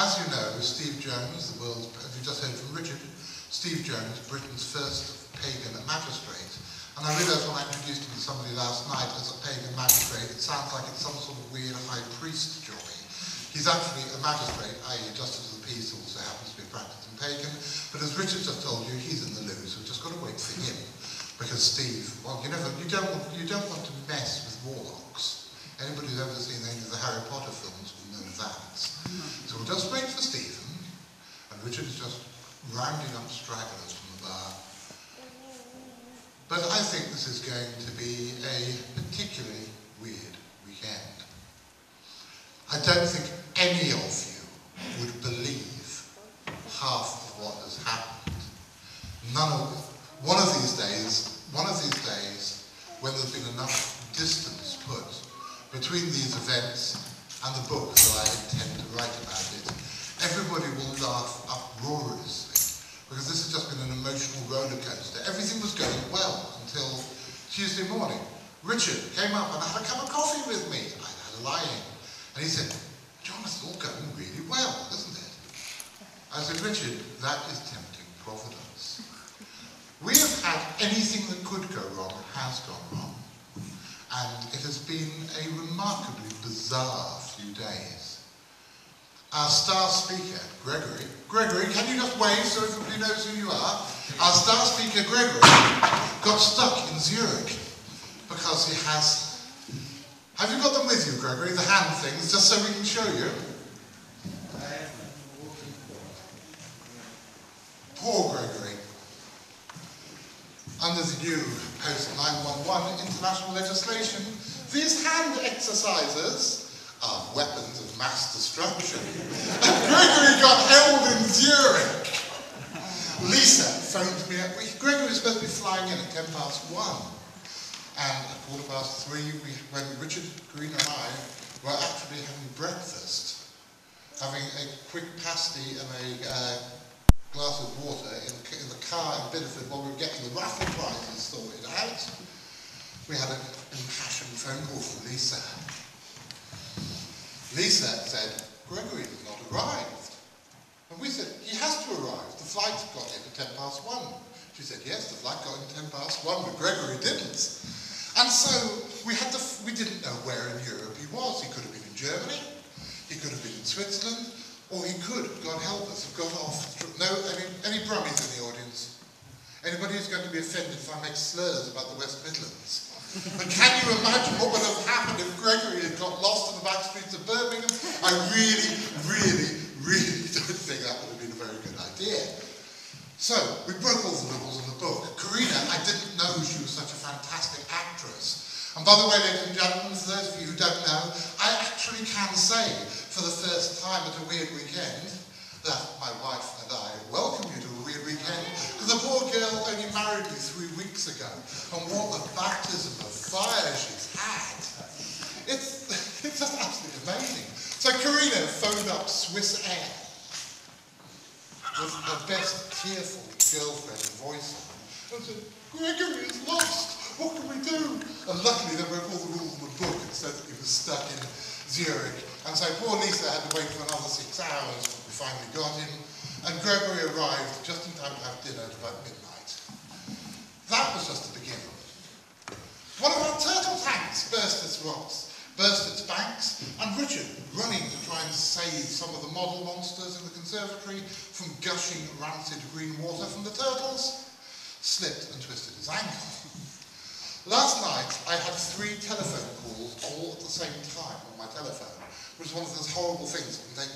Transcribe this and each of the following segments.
As you know, Steve Jones, the world's, as you just heard from Richard, Steve Jones, Britain's first pagan magistrate. And I realised when I introduced him to somebody last night as a pagan magistrate, it sounds like it's some sort of weird high priest jobby. He's actually a magistrate, i.e. justice of the peace, also happens to be practicing pagan. But as Richard just told you, he's in the loo, so we've just got to wait for him. Because Steve, well, you never, you don't, want, you don't want to mess with warlocks. Anybody who's ever seen any of the Harry Potter films will know that. So we'll just wait for Stephen, and Richard is just rounding up stragglers from the bar. But I think this is going to be a particularly weird weekend. I don't think any of you would believe half of what has happened. None of one of these days, one of these days, when there's been enough distance put between these events and the book that I intend to write about it, everybody will laugh uproariously because this has just been an emotional roller coaster. Everything was going well until Tuesday morning. Richard came up and had a cup of coffee with me. I had a lie in. And he said, John, it's all going really well, isn't it? I said, Richard, that is tempting providence. We have had anything that could go wrong has gone wrong. And it has been a remarkably bizarre few days. Our star speaker, Gregory, Gregory, can you just wave so everybody knows who you are? Our star speaker, Gregory, got stuck in Zurich because he has... Have you got them with you, Gregory, the hand things, just so we can show you? Poor Gregory under the new post-911 international legislation, these hand exercises are weapons of mass destruction. And Gregory got held in Zurich. Lisa phoned me up. Gregory was supposed to be flying in at 10 past 1. And at quarter past 3, we, when Richard Green and I were actually having breakfast, having a quick pasty and a uh, glass of water in, in the car in Bideford while we were getting the raffle prizes sorted out. We had an impassioned phone call from Lisa. Lisa said, Gregory has not arrived. And we said, he has to arrive. The flight got in at 10 past 1. She said, yes, the flight got in 10 past 1, but Gregory didn't. And so we, had to, we didn't know where in Europe he was. He could have been in Germany. He could have been in Switzerland. Or he could, God help us, have gone off. No, any, any Brummies in the audience? Anybody who's going to be offended if I make slurs about the West Midlands? But can you imagine what would have happened if Gregory had got lost in the back streets of Birmingham? I really, really, really don't think that would have been a very good idea. So, we broke all the rules in the book. Karina, I didn't know she was such a fantastic actress. And by the way, ladies and gentlemen, for those of you who don't know, I actually can say for the first time at a weird weekend that my wife and I welcome you to a weird weekend because the poor girl only married me three weeks ago and what a baptism of fire she's had. It's, it's just absolutely amazing. So Karina phoned up Swiss Air with her best tearful girlfriend voice and said, Gregory is lost. What can we do? And luckily they broke all the rules in the book and said that he was stuck in Zurich. And so poor Lisa had to wait for another six hours before we finally got him. And Gregory arrived just in time to have dinner at about midnight. That was just the beginning. One of our turtle tanks burst its rocks, burst its banks, and Richard, running to try and save some of the model monsters in the conservatory from gushing rancid green water from the turtles, slipped and twisted his ankle. Last night, I had three telephone calls all at the same time on my telephone, which is one of those horrible things. You take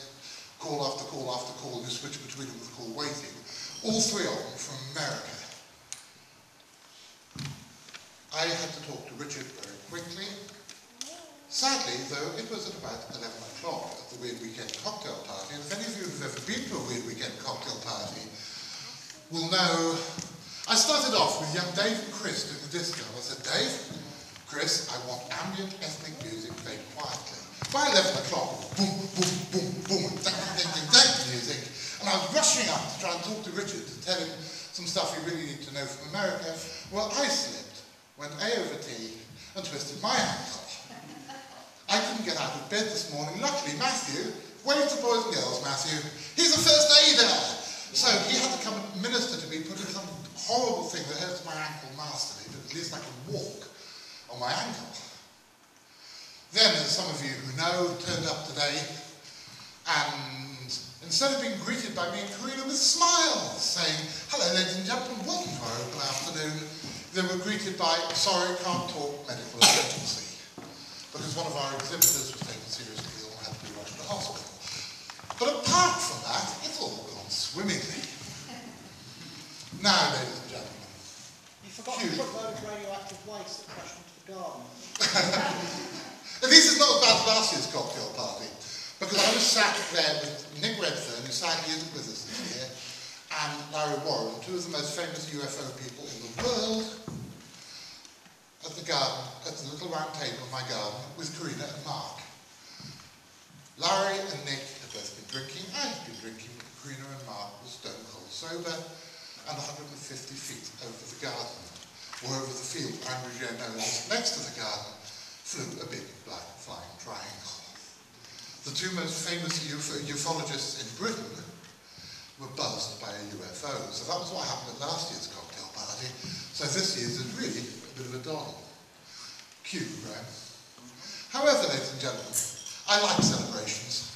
call after call after call, you switch between them with call waiting. All three of them from America. I had to talk to Richard very quickly. Sadly, though, it was at about 11 o'clock at the Weird Weekend cocktail party, and if any of you have ever been to a Weird Weekend cocktail party will know I started off with young Dave and Chris doing the disco. I said, Dave, Chris, I want ambient ethnic music played quietly. By 11 o'clock, boom, boom, boom, boom, dang, dang, dang, dang, music. And I was rushing up to try and talk to Richard to tell him some stuff he really needed to know from America. Well, I slipped, went A over T, and twisted my ankle. I couldn't get out of bed this morning. Luckily, Matthew, wave to boys and girls, Matthew. He's a first aider. So he had to come and minister to me, put in some horrible thing that hurts my ankle nastily, but at least I can walk on my ankle. Then, as some of you who know, turned up today, and instead of being greeted by me and Karina with smiles, saying, hello ladies and gentlemen, welcome to our open afternoon, they were greeted by, sorry, can't talk, medical emergency. Because one of our exhibitors was taken seriously ill and had to be rushed to the hospital. But apart from that, it's all gone swimmingly. Now, ladies and gentlemen, You forgot a truckload of radioactive waste that crashed into the garden. At least it's not as bad as last year's cocktail party, because I was sat there with Nick Redfern, who sadly isn't with us this year, and Larry Warren, two of the most famous UFO people in the world, at the garden, at the little round table in my garden, with Karina and Mark. Larry and Nick had both been drinking, I had been drinking, but Karina and Mark were stone cold sober, and 150 feet over the garden, or over the field Andrew knows next to the garden, flew a big black flying triangle. The two most famous ufo- ufologists in Britain were buzzed by a UFO. So that was what happened at last year's cocktail party. So this year's is really bit of a doddle. Cue, Graham. However, ladies and gentlemen, I like celebrations.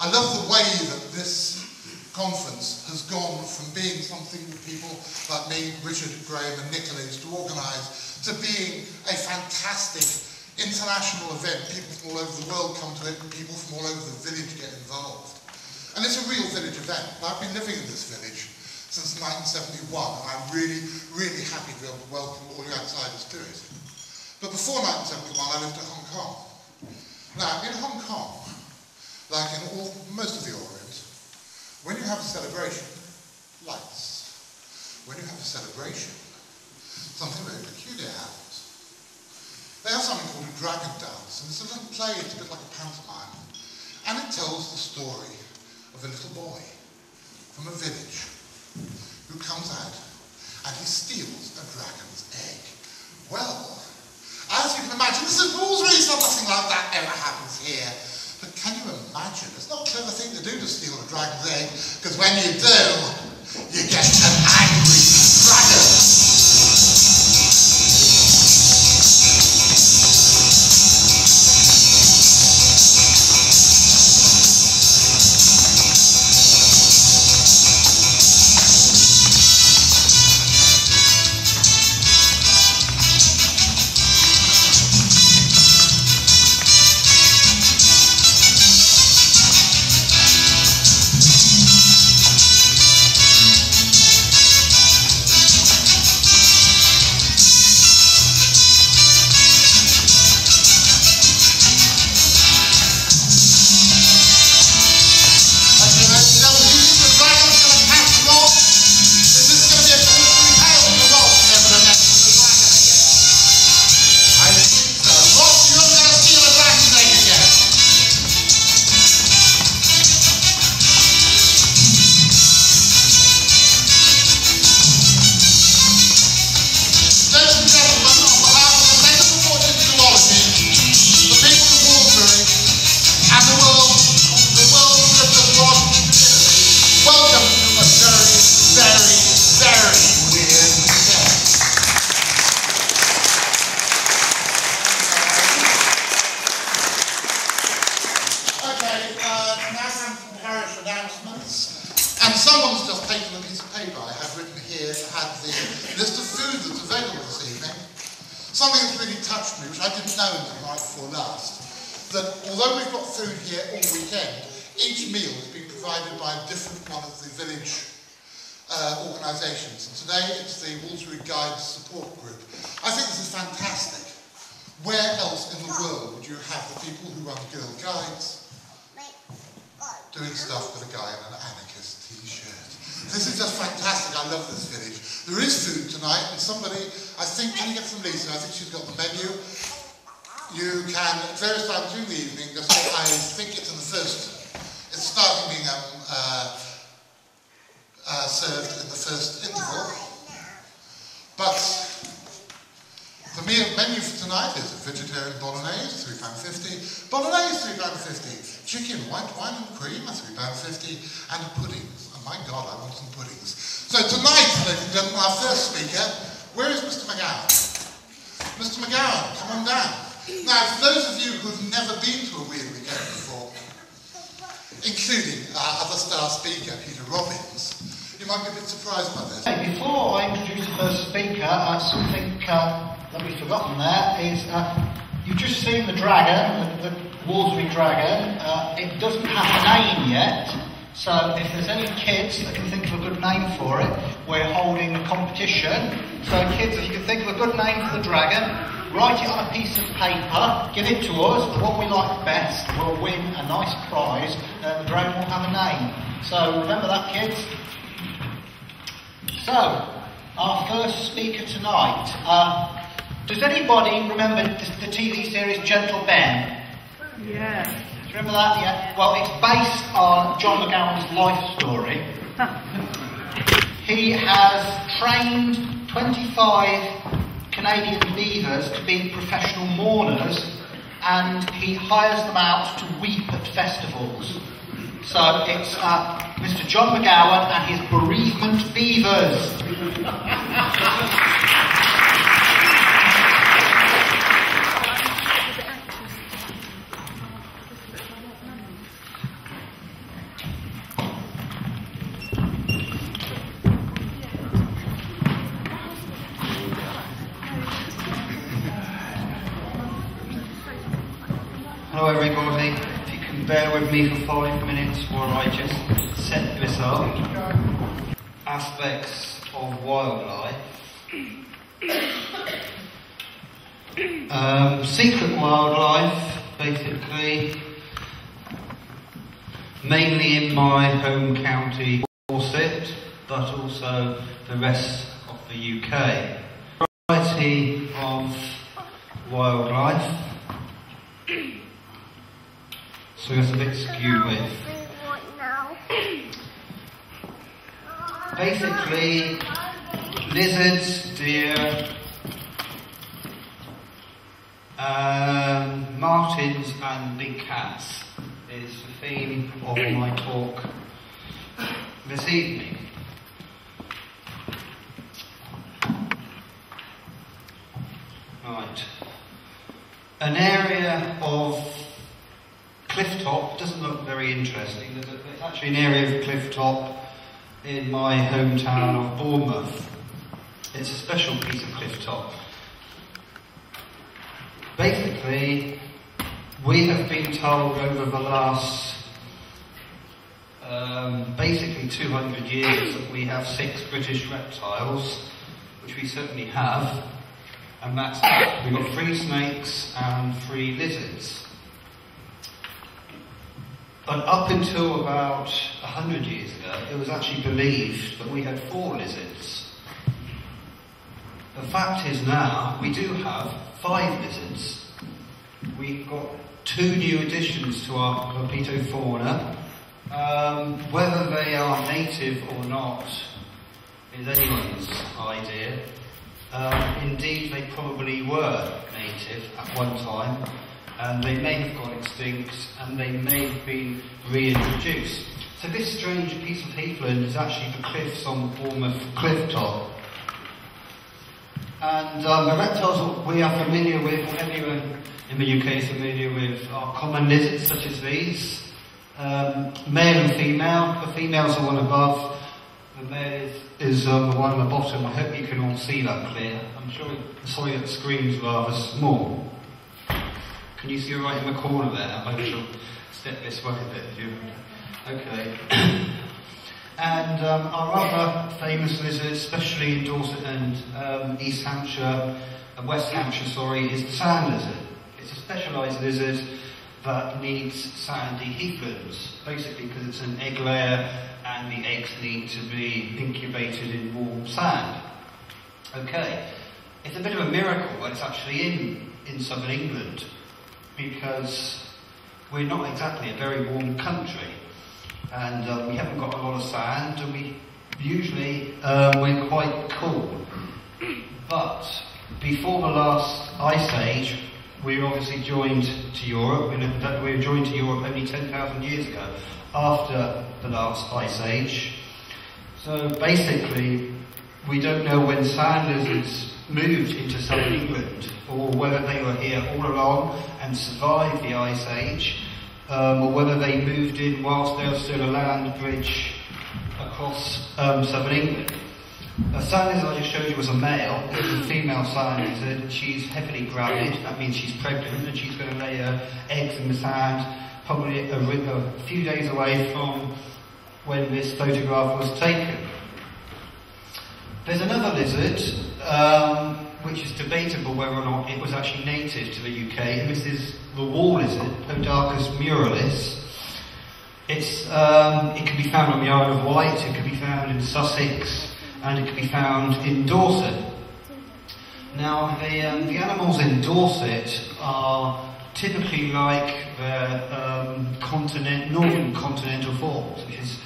I love the way that this conference has gone from being something that people like me, Richard, Graham and Nicola used to organise to being a fantastic international event. People from all over the world come to it and people from all over the village get involved. And it's a real village event. I've been living in this village since 1971 and I'm really, really happy to be able to welcome all you outsiders to it. But before 1971 I lived in Hong Kong. Now, in Hong Kong, like in all, most of the Orient, when you have a celebration, lights. When you have a celebration, something very peculiar happens. They have something called a dragon dance, and it's a little play, it's a bit like a pantomime, and it tells the story of a little boy from a village who comes out and he steals a dragon's egg. Well, as you can imagine, this is rules so nothing like that ever happens here. But can you imagine? It's not a clever thing to do to steal a dragon's egg, because when you do, you get an angry doing stuff with a guy in an anarchist t-shirt? This is just fantastic. I love this village. There is food tonight, and somebody, I think, can you get some Lisa? I think she's got the menu. You can, at various times during the evening, just, I think it's in the first, it's starting being um, uh, uh, served in the first interval. But the menu for tonight is a vegetarian bolognese, £3.50. Bolognese, £3.50. chicken, white wine and cream, that's £3.50, and puddings. Oh my God, I want some puddings. So tonight, ladies and gentlemen, our first speaker, where is Mr. McGowan? Mr. McGowan, come on down. Now, for those of you who've never been to a Weird Weekend before, including our other star speaker, Peter Robbins, you might be a bit surprised by this. Before I introduce the first speaker, uh, something uh, that we've forgotten there is uh, you've just seen the dragon, the, the Woolsery dragon. Uh, it doesn't have a name yet, so if there's any kids that can think of a good name for it, we're holding a competition. So kids, if you can think of a good name for the dragon, write it on a piece of paper, give it to us, the one we like best will win a nice prize, and the dragon will have a name. So remember that, kids. So, our first speaker tonight. Uh, does anybody remember the TV series Gentle Ben? Yeah. Do you remember that? Yeah. Well, it's based on Jon McGowan's life story. he has trained 25 Canadian beavers to be professional mourners, and he hires them out to weep at festivals. So it's uh, Mr. John McGowan and his bereavement beavers. bear with me for five minutes while I just set this up. Aspects of wildlife. Um, secret wildlife, basically, mainly in my home county, Dorset, but also the rest of the UK. Variety of wildlife. So it's a bit skew with. Basically, lizards, deer, um, martins, and big cats is the theme of my talk this evening. Right. An area of cliff top doesn't look very interesting. There's actually an area of cliff top in my hometown of Bournemouth. It's a special piece of cliff top. Basically, we have been told over the last um, basically 200 years that we have six British reptiles, which we certainly have, and that's we've got three snakes and three lizards. But up until about 100 years ago, it was actually believed that we had four lizards. The fact is now, we do have five lizards. We've got two new additions to our herpetofauna. Um, whether they are native or not is anyone's idea. Um, indeed, they probably were native at one time, and they may have gone extinct, and they may have been reintroduced. So this strange piece of heathland is actually the cliffs on the Bournemouth cliff top. And um, the reptiles we are familiar with, everyone in the UK is familiar with, are common lizards such as these. Um, male and female. The female's the one above. The male is, is um, the one on the bottom. I hope you can all see that clear. I'm sure, sorry that screen's rather small. Can you see right in the corner there? I shall step this way a bit if you... Okay. and um, our other famous lizard, especially in Dorset and um, East Hampshire, and West Hampshire, sorry, is the sand lizard. It's a specialised lizard that needs sandy heathlands, basically because it's an egg layer and the eggs need to be incubated in warm sand. Okay, it's a bit of a miracle that it's actually in, in southern England because we're not exactly a very warm country and uh, we haven't got a lot of sand and we usually uh, we're quite cool. But before the last ice age, we were obviously joined to Europe, we were joined to Europe only 10,000 years ago, after the last ice age. So basically, we don't know when sand lizards moved into southern England, or whether they were here all along and survived the ice age, um, or whether they moved in whilst there was still a land bridge across um, southern England. A sand lizard I just showed you was a male. This is a female lizard. She's heavily gravid. That means she's pregnant and she's going to lay her eggs in the sand probably a, a few days away from when this photograph was taken. There's another lizard um, which is debatable whether or not it was actually native to the UK, this is the wall lizard, Podarcis muralis. It's, um, it can be found on the Isle of Wight, it can be found in Sussex, and it can be found in Dorset. Now, the, um, the animals in Dorset are typically like the um, continent, northern continental forms, which is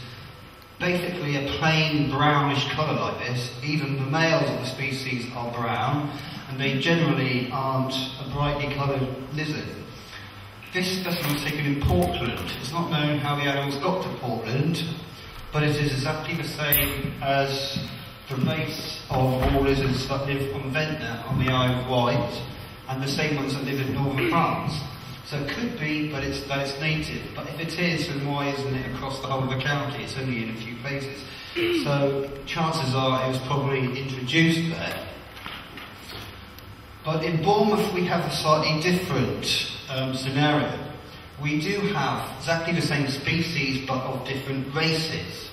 basically a plain brownish colour like this. Even the males of the species are brown, and they generally aren't a brightly coloured lizard. This specimen was taken in Portland. It's not known how the animals got to Portland, but it is exactly the same as the race of wall lizards that live on Ventnor on the Isle of Wight, and the same ones that live in northern France. So it could be but it's, that it's native, but if it is, then why isn't it across the whole of the county? It's only in a few places. So chances are it was probably introduced there. But in Bournemouth we have a slightly different um, scenario. We do have exactly the same species but of different races.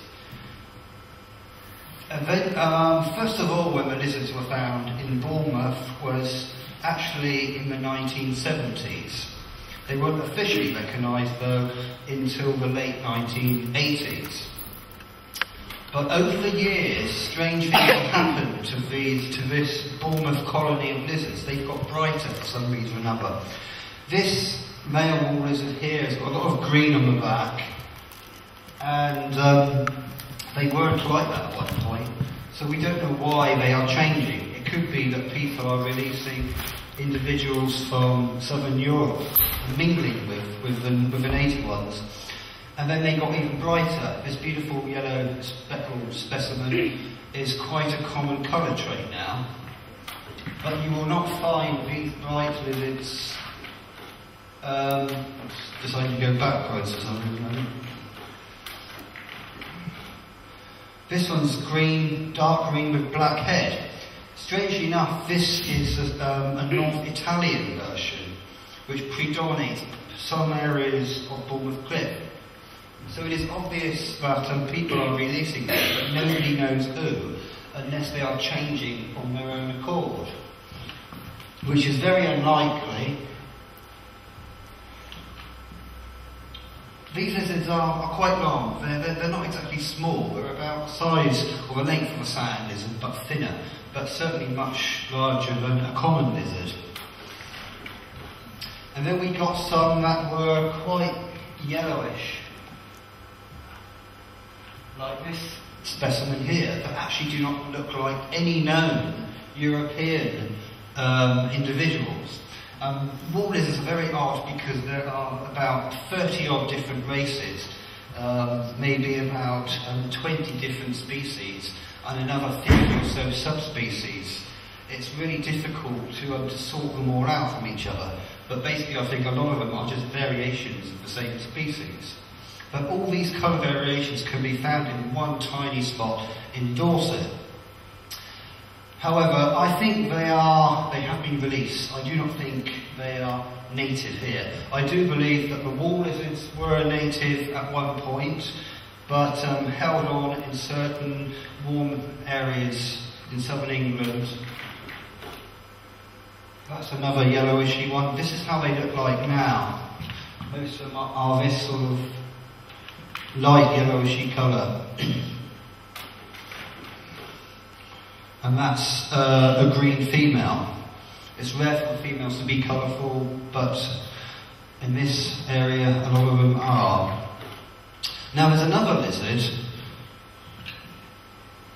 Then, um, first of all, when the lizards were found in Bournemouth was actually in the 1970s. They weren't officially recognised though until the late 1980s. But over the years, strange things have happened to these, to this Bournemouth colony of lizards. They've got brighter for some reason or another. This male wall lizard here has got a lot of green on the back, and um, they weren't like that at one point. So we don't know why they are changing. It could be that people are releasing individuals from southern Europe mingling with, with, the, with the native ones. And then they got even brighter. This beautiful yellow speckled specimen is quite a common colour trait now. But you will not find these bright lizards. Um, deciding to go backwards for some reason. This one's green, dark green with black head. Strangely enough, this is a, um, a North Italian version, which predominates some areas of Bournemouth Cliff. So it is obvious that um, people are releasing this, but nobody knows who, unless they are changing on their own accord. Which is very unlikely. These lizards are, are quite long. They're, they're, they're, not exactly small. They're about the size or the length of a sand lizard, but thinner but certainly much larger than a common lizard. And then we got some that were quite yellowish, like this specimen here, that actually do not look like any known European um, individuals. Um, wall lizards are very odd because there are about 30 odd different races, um, maybe about um, 20 different species, and another 50 or so subspecies, it's really difficult to, um, to sort them all out from each other. But basically, I think a lot of them are just variations of the same species. But all these colour variations can be found in one tiny spot in Dorset. However, I think they are, they have been released. I do not think they are native here. I do believe that the wall lizards were native at one point, but um, held on in certain warm areas in southern England. That's another yellowishy one. This is how they look like now. Most of them are, this sort of light yellowishy colour. and that's uh, a green female. It's rare for females to be colourful, but in this area a lot of them are. Now there's another lizard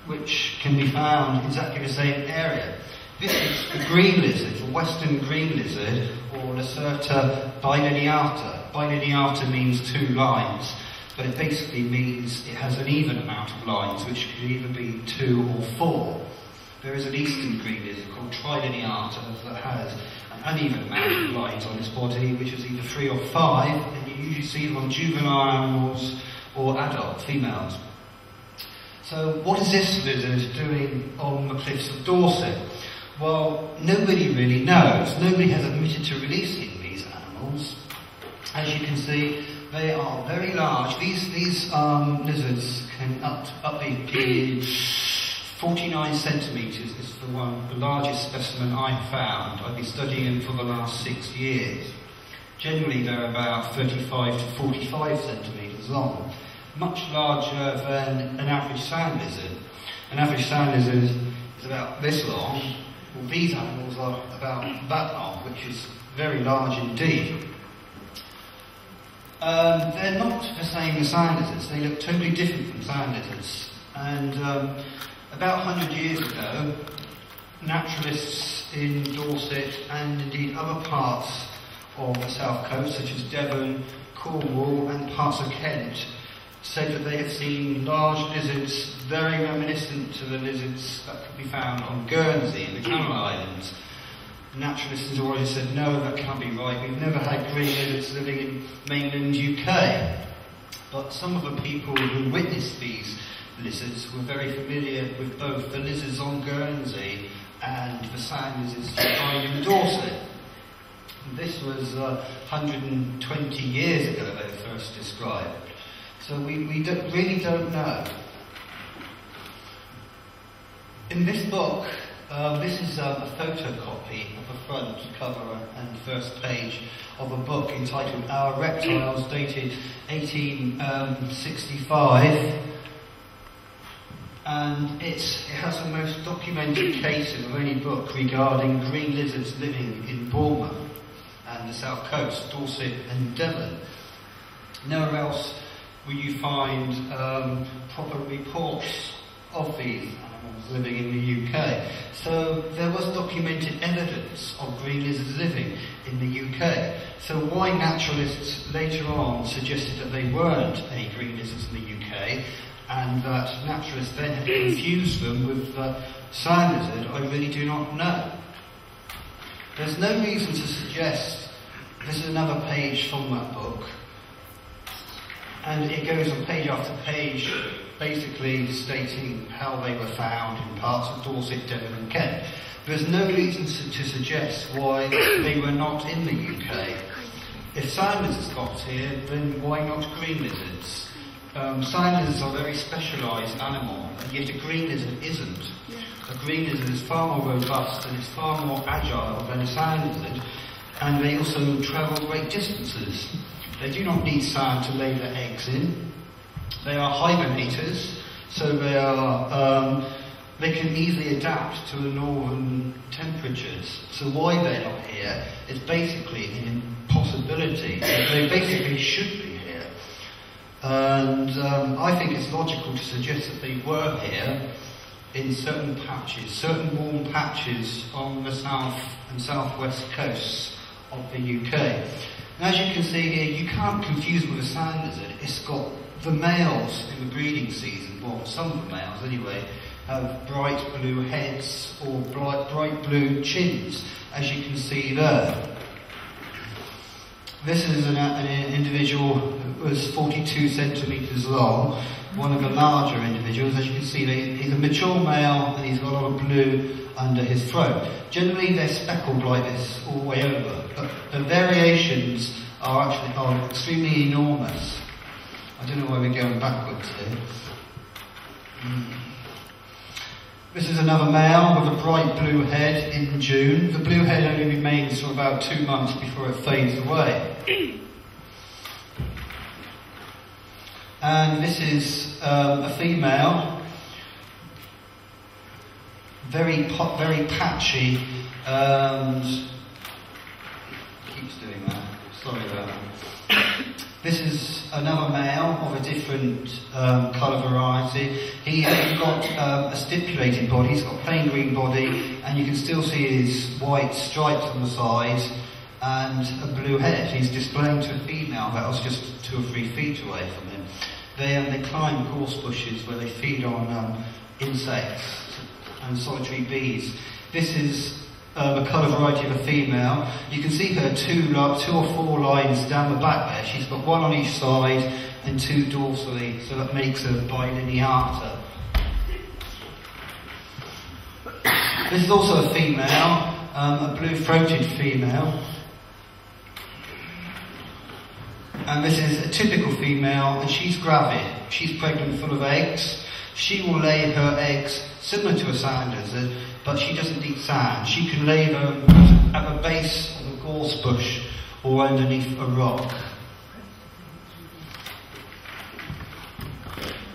which can be found in exactly the same area. This is the green lizard, the western green lizard, or Lacerta bilineata. Bilineata means two lines, but it basically means it has an even amount of lines, which could either be two or four. There is an eastern green lizard called Trilineata that has an uneven amount of lines on its body, which is either three or five, and you usually see them on juvenile animals or adult females. So what is this lizard doing on the cliffs of Dorset? Well, nobody really knows. Nobody has admitted to releasing these animals. As you can see, they are very large. These these um, lizards can up up be 49 centimetres is the one the largest specimen I've found. I've been studying them for the last six years. Generally, they're about 35 to 45 centimetres long, much larger than an average sand lizard. An average sand lizard is about this long, well, these animals are about that long, which is very large indeed. Um, they're not the same as sand lizards. They look totally different from sand lizards. And um, about 100 years ago, naturalists in Dorset and indeed other parts of the south coast, such as Devon, Cornwall, and parts of Kent, said that they had seen large lizards very reminiscent to the lizards that could be found on Guernsey and the Channel Islands. Naturalists had already said, no, that can't be right. We've never had green lizards living in mainland UK. But some of the people who witnessed these lizards were very familiar with both the lizards on Guernsey and the sand lizards in Dorset. This was uh, 120 years ago they first described. So we, we don't, really don't know. In this book, uh, this is uh, a photocopy of the front cover and first page of a book entitled Our Reptiles, dated 1865. And it's, it has the most documented cases of any book regarding green lizards living in Bournemouth and the south coast, Dorset and Devon. Nowhere else will you find um, proper reports of these animals living in the UK. So there was documented evidence of green lizards living in the UK. So why naturalists later on suggested that they weren't any green lizards in the UK and that naturalists then had confused them with the sand lizard, I really do not know. There's no reason to suggest, this is another page from that book, and it goes on page after page, basically stating how they were found in parts of Dorset, Devon and Kent. There's no reason to, suggest why they were not in the UK. If sand lizards got here, then why not green lizards? Um, sand are a very specialised animal, and yet a green lizard isn't. A green lizard is far more robust and it's far more agile than a sand lizard, and they also travel great distances. They do not need sand to lay their eggs in. They are hibernators, so they are um, they can easily adapt to the northern temperatures. So why they're not here is basically an impossibility. They basically should be here. And um, I think it's logical to suggest that they were here in certain patches, certain warm patches on the south and southwest coasts of the UK. And as you can see here, you can't confuse with a sand lizard. It's got the males in the breeding season, well, some of the males anyway, have bright blue heads or bright, bright blue chins, as you can see there. This is an, an individual who was 42 centimetres long, one of the larger individuals. As you can see, he's a mature male and he's got a lot of blue under his throat. Generally, they're speckled like this all the way over, but the variations are actually are extremely enormous. I don't know why we're going backwards here. Mm. This is another male with a bright blue head in June. The blue head only remains for about two months before it fades away. And this is um, a female, very very patchy, and keeps doing that. Sorry about that. This is another male of a different um, colour variety. He has got um, a stipulated body, he's got a plain green body, and you can still see his white stripes on the sides and a blue head. He's displaying to a female that was just two or three feet away from him. They, um, they climb gorse bushes where they feed on um, insects and solitary bees. This is um, a colour variety of a female. You can see her two, li- two or four lines down the back there. She's got one on each side and two dorsally, so that makes her bilineata. This is also a female, um, a blue-throated female. And this is a typical female, and she's gravid. She's pregnant, full of eggs. She will lay her eggs similar to a sand lizard, but she doesn't eat sand. She can lay them at the base of a gorse bush or underneath a rock.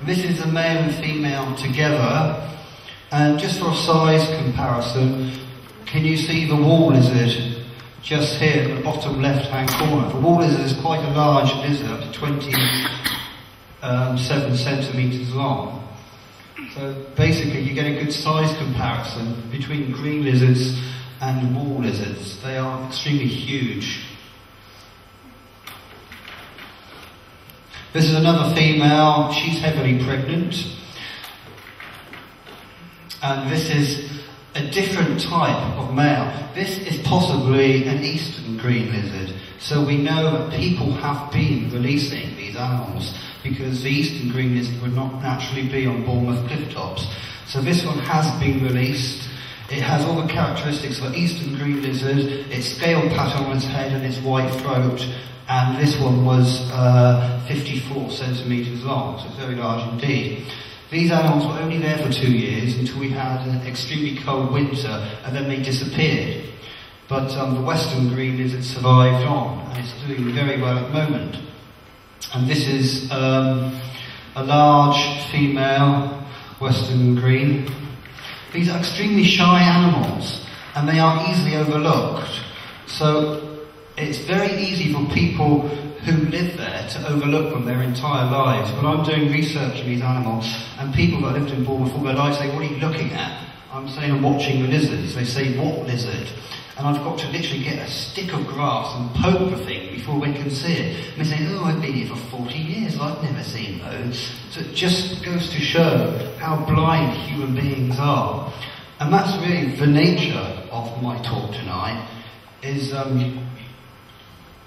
This is a male and female together, and just for a size comparison, can you see the wall lizard just here at the bottom left-hand corner? The wall lizard is quite a large lizard, up to 27 um, centimetres long. So basically, you get a good size comparison between green lizards and wall lizards. They are extremely huge. This is another female. She's heavily pregnant. And this is a different type of male. This is possibly an eastern green lizard. So we know that people have been releasing these animals because the eastern green lizard would not naturally be on Bournemouth cliff tops. So this one has been released. It has all the characteristics of an eastern green lizard, its scale pattern on its head and its white throat, and this one was uh, 54 centimetres long, so it's very large indeed. These animals were only there for two years until we had an extremely cold winter, and then they disappeared. But um, the western green lizard survived on, and it's doing very well at the moment. And this is um, a large female western green. These are extremely shy animals, and they are easily overlooked. So it's very easy for people who live there to overlook them their entire lives. When I'm doing research on these animals, and people that lived in Bournemouth all their lives say, what are you looking at? I'm saying I'm watching the lizards. They say, what lizard? And I've got to literally get a stick of grass and poke the thing before we can see it. And they say, oh, I've been here for 40 years, I've never seen those. So it just goes to show how blind human beings are. And that's really the nature of my talk tonight, is um,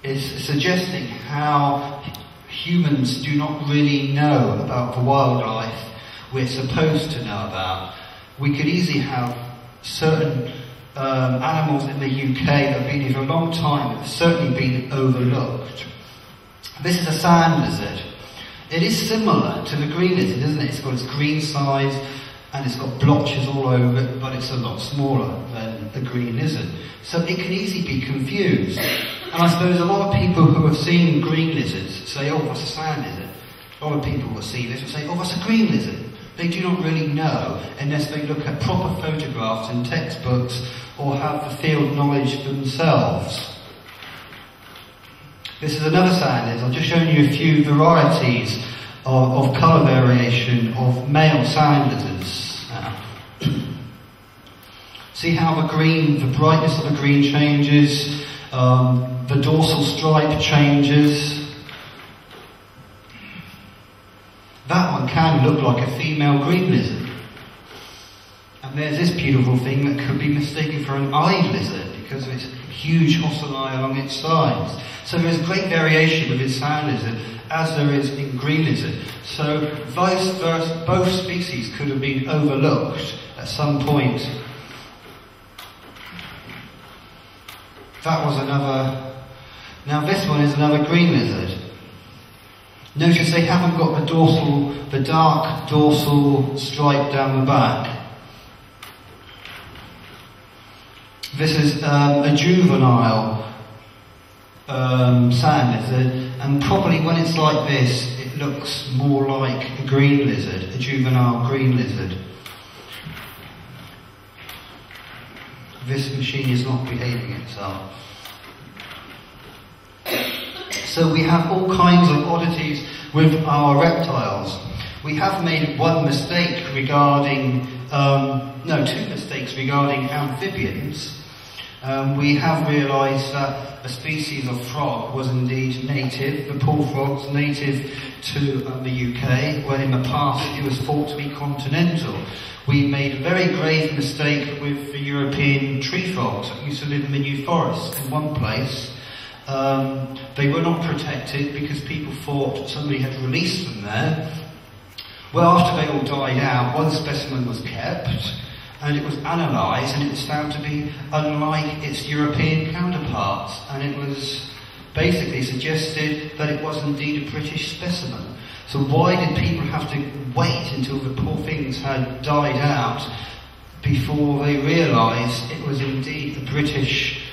is suggesting how humans do not really know about the wildlife we're supposed to know about. We could easily have certain um, animals in the UK that have been here for a long time that have certainly been overlooked. This is a sand lizard. It is similar to the green lizard, isn't it? It's got its green sides and it's got blotches all over it, but it's a lot smaller than the green lizard. So it can easily be confused. And I suppose a lot of people who have seen green lizards say, oh, what's a sand lizard? A lot of people will see this and say, oh, what's a green lizard? They do not really know unless they look at proper photographs in textbooks or have the field knowledge themselves. This is another sand lizard. I've just shown you a few varieties of, of colour variation of male sand lizards. See how the green, the brightness of the green changes, um, the dorsal stripe changes. That one can look like a female green lizard. And there's this beautiful thing that could be mistaken for an eyed lizard because of its huge ocelli along its sides. So there is great variation within sand lizard as there is in green lizard. So vice versa, both species could have been overlooked at some point. That was another. Now this one is another green lizard. Notice they haven't got the dorsal, the dark dorsal stripe down the back. This is um, a juvenile um, sand lizard, and probably when it's like this, it looks more like a green lizard, a juvenile green lizard. This machine is not behaving itself. So we have all kinds of oddities with our reptiles. We have made one mistake regarding, um, no, two mistakes regarding amphibians. Um, we have realised that a species of frog was indeed native, the pool frog's native to um, the UK, when in the past it was thought to be continental. We made a very grave mistake with the European tree frogs that used to live in the New Forest in one place. Um, they were not protected because people thought somebody had released them there. Well, after they all died out, one specimen was kept and it was analysed and it was found to be unlike its European counterparts and it was basically suggested that it was indeed a British specimen. So why did people have to wait until the poor things had died out before they realised it was indeed a British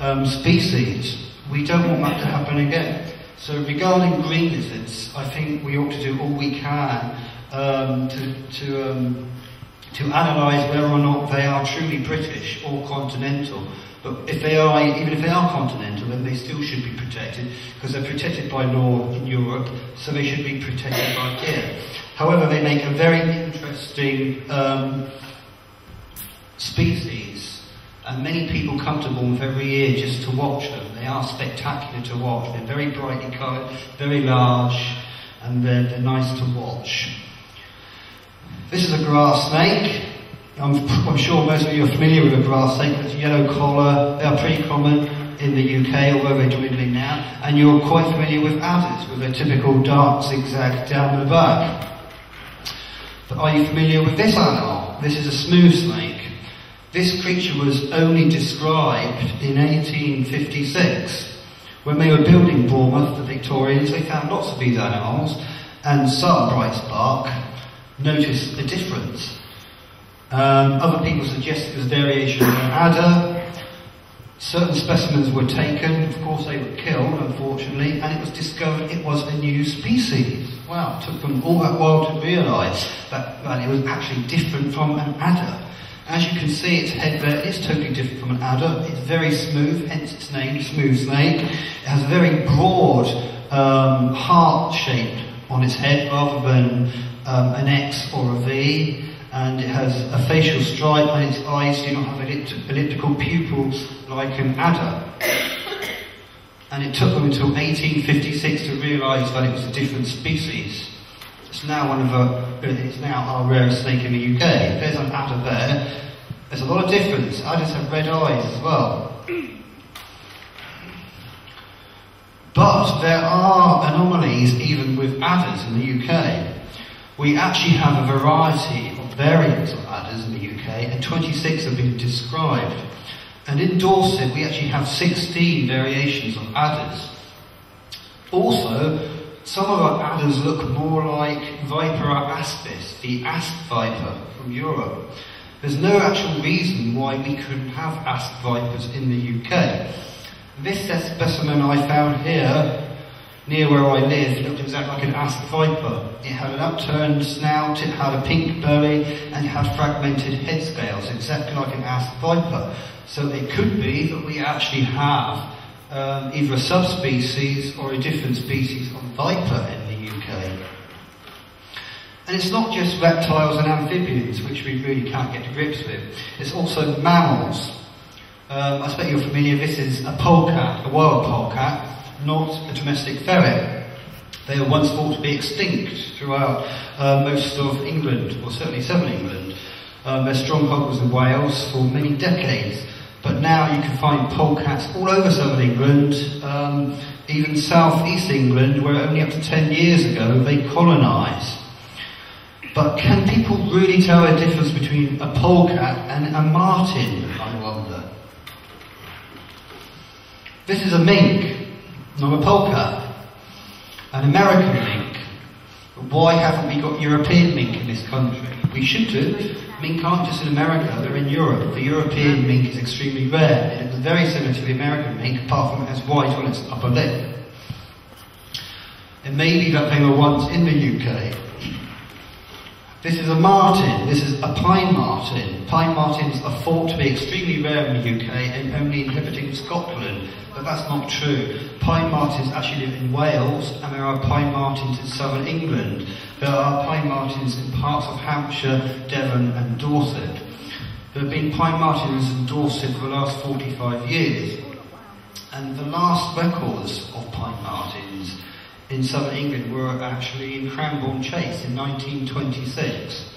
um, species? We don't want that to happen again. So regarding green lizards, I think we ought to do all we can um, to, to, um, to analyse whether or not they are truly British or continental. But if they are, even if they are continental, then they still should be protected because they're protected by law in Europe, so they should be protected by here. However, they make a very interesting um, species, and many people come to Bournemouth every year just to watch them. They are spectacular to watch. They're very brightly coloured, very large, and they're, they're nice to watch. This is a grass snake. I'm, I'm, sure most of you are familiar with a grass snake. It's yellow collar. They are pretty common in the UK, although they're dwindling now. And you're quite familiar with adders, with a typical dark zigzag down the back. But are you familiar with this animal? This is a smooth snake. This creature was only described in 1856. When they were building Bournemouth, the Victorians, they found lots of these animals, and some, Bright Spark, noticed the difference. Um, other people suggest was variation in adder. Certain specimens were taken, of course they were killed, unfortunately, and it was discovered it was a new species. Wow, it took them all that while to realise that, that it was actually different from an adder. As you can see, its head there is totally different from an adder. It's very smooth, hence its name, smooth snake. It has a very broad um, heart shape on its head rather than um, an X or a V and it has a facial stripe and its eyes do not have ellipt- elliptical pupils like an adder. And it took them until 1856 to realise that it was a different species. It's now one of it's now our rarest snake in the UK. There's an adder there, there's a lot of difference. Adders have red eyes as well. But there are anomalies even with adders in the UK. We actually have a variety of variants of adders in the UK, and 26 have been described. And in Dorset, we actually have 16 variations of adders. Also, some of our adders look more like Vipera aspis, the asp viper from Europe. There's no actual reason why we couldn't have asp vipers in the UK. This specimen I found here near where I lived it looked exactly like an asp viper. It had an upturned snout, it had a pink belly, and it had fragmented head scales, exactly like an asp viper. So it could be that we actually have um, either a subspecies or a different species of viper in the UK. And it's not just reptiles and amphibians, which we really can't get to grips with. It's also mammals. Um, I expect you're familiar, this is a polecat, a wild polecat, not a domestic ferret. They were once thought to be extinct throughout uh, most of England, or certainly southern England. Um, their stronghold was in Wales for many decades, but now you can find polecats all over southern England, um, even south-east England, where only up to 10 years ago they colonised. But can people really tell the difference between a polecat and a marten, I wonder? This is a mink, not a polecat. An American mink. Why haven't we got European mink in this country? We should do. Mink aren't just in America, they're in Europe. The European mink is extremely rare. It looks very similar to the American mink, apart from it has white on its upper lip. It may be that they were once in the UK. This is a marten. This is a pine marten. Pine martens are thought to be extremely rare in the UK and only inhabiting Scotland, but that's not true. Pine martens actually live in Wales, and there are pine martens in southern England. There are pine martens in parts of Hampshire, Devon, and Dorset. There have been pine martens in Dorset for the last 45 years. And the last records of pine martens in southern England were actually in Cranborne Chase in 1926.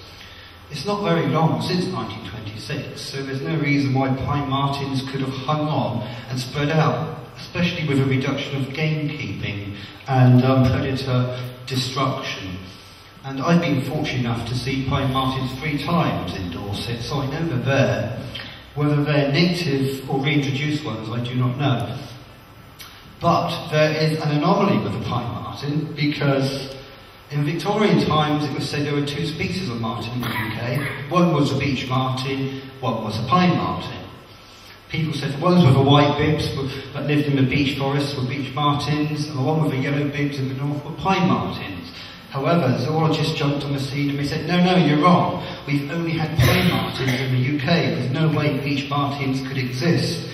It's not very long since 1926, so there's no reason why pine martens could have hung on and spread out, especially with a reduction of gamekeeping and um, predator destruction. And I've been fortunate enough to see pine martens three times in Dorset, so I know they're there. Whether they're native or reintroduced ones, I do not know. But there is an anomaly with the pine marten because in Victorian times it was said there were two species of marten in the UK. One was a beech marten, one was a pine marten. People said the ones with the white bibs that lived in the beech forests were beech martens, and the one with the yellow bibs in the north were pine martens. However, zoologists jumped on the scene and they said, no, no, you're wrong. We've only had pine martens in the UK. There's no way beech martens could exist.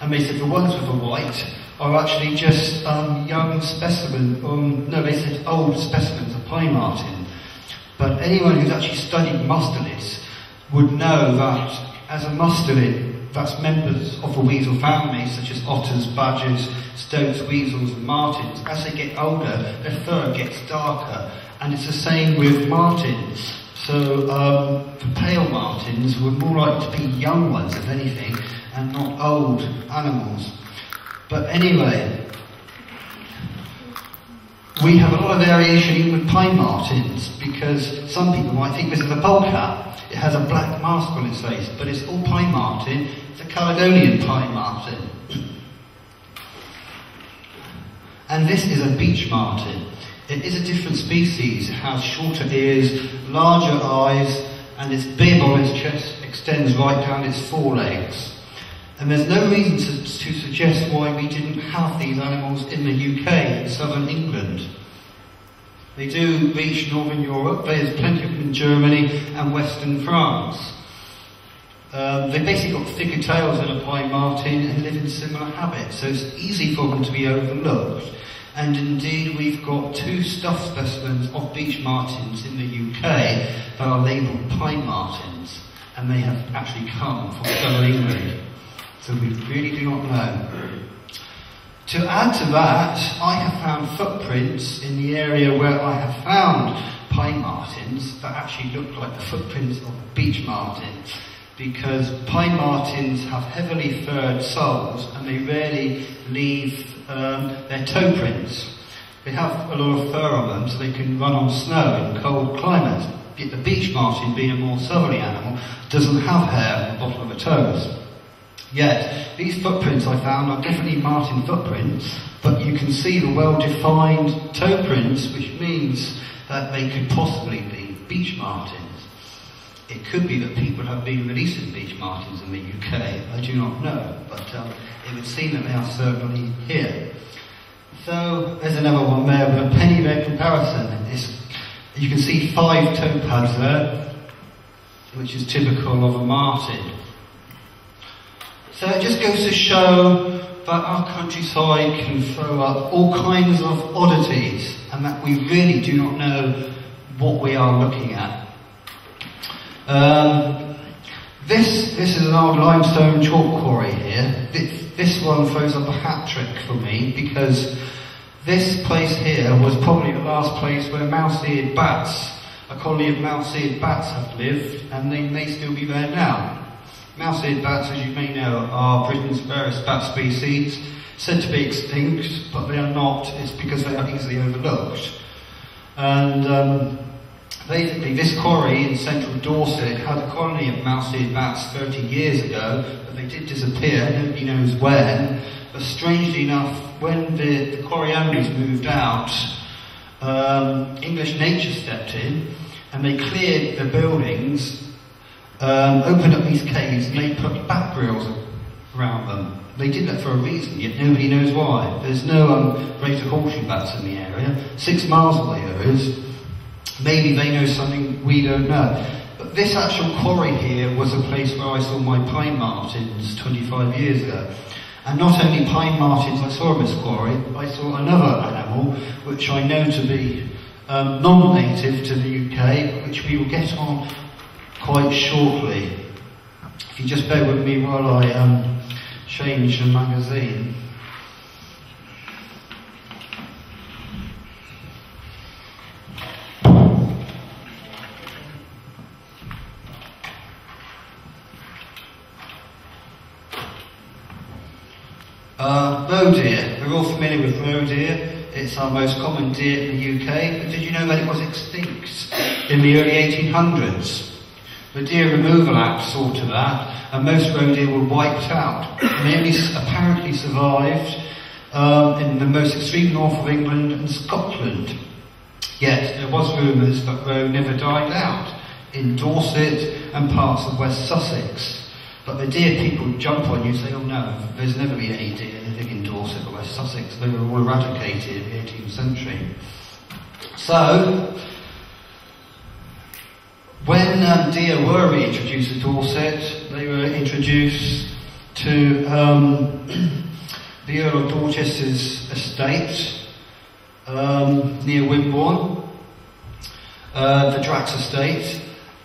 And they said the ones with the white are actually just um, young specimens, um, no, they said old specimens of pine marten. But anyone who's actually studied mustelids would know that as a mustelid, that's members of the weasel family, such as otters, badgers, stoats, weasels, and martens. As they get older, their fur gets darker, and it's the same with martens. So um, the pale martens were more likely to be young ones, if anything, and not old animals. But anyway, we have a lot of variation even with pine martens because some people might think this is a polecat. It has a black mask on its face, but it's all pine marten. It's a Caledonian pine marten. and this is a beech marten. It is a different species. It has shorter ears, larger eyes, and its bib on its chest extends right down its forelegs. And there's no reason to, to, suggest why we didn't have these animals in the UK, in southern England. They do reach northern Europe, there's plenty of them in Germany and western France. Um, they basically got thicker tails than a pine marten and live in similar habits, so it's easy for them to be overlooked. And indeed, we've got two stuffed specimens of beech martens in the UK that are labelled pine martens, and they have actually come from southern England. So we really do not know. To add to that, I have found footprints in the area where I have found pine martens that actually look like the footprints of beech martens because pine martens have heavily furred soles and they rarely leave um, their toe prints. They have a lot of fur on them so they can run on snow in cold climates. The beech marten, being a more southerly animal, doesn't have hair on the bottom of the toes. Yet, these footprints I found are definitely Marten footprints, but you can see the well-defined toe prints, which means that they could possibly be beech martens. It could be that people have been releasing beech martens in the UK, I do not know, but um, it would seem that they are certainly here. So, there's another one there with a penny red comparison. It's, you can see five toe pads there, which is typical of a marten. So it just goes to show that our countryside can throw up all kinds of oddities and that we really do not know what we are looking at. Um, this, this is an old limestone chalk quarry here. This, this one throws up a hat trick for me because this place here was probably the last place where mouse-eared bats, a colony of mouse-eared bats have lived and they may still be there now. Mouse-eared bats, as you may know, are Britain's rarest bat species, said to be extinct, but they are not. It's because they are easily overlooked. And um, basically, this quarry in central Dorset had a colony of mouse-eared bats 30 years ago, but they did disappear. Nobody knows when. But strangely enough, when the, the quarry owners moved out, um, English nature stepped in and they cleared the buildings um, opened up these caves and they put bat grills around them. They did that for a reason, yet nobody knows why. There's no um, greater horseshoe bats in the area. Six miles away there is. Maybe they know something we don't know. But this actual quarry here was a place where I saw my pine martens 25 years ago. And not only pine martens I saw in this quarry, I saw another animal which I know to be um, non-native to the UK, which we will get on quite shortly. If you just bear with me while I um, change the magazine. Uh, roe deer. We're all familiar with roe deer. It's our most common deer in the UK. But did you know that it was extinct in the early 1800s? The Deer Removal Act saw to that, and most roe deer were wiped out. Only apparently survived um, in the most extreme north of England and Scotland. Yet there was rumours that roe never died out in Dorset and parts of West Sussex. But the deer people jump on you and say, oh no, there's never been any deer living in Dorset or West Sussex. They were all eradicated in the 18th century. So, when um, deer were reintroduced to Dorset, they were introduced to um, the Earl of Dorchester's estate um, near Wimborne, uh, the Drax estate.